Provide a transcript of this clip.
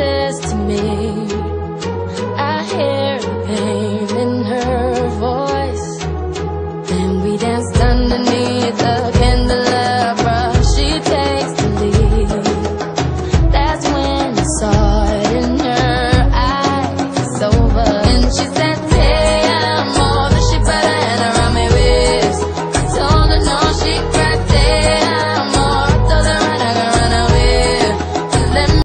says to me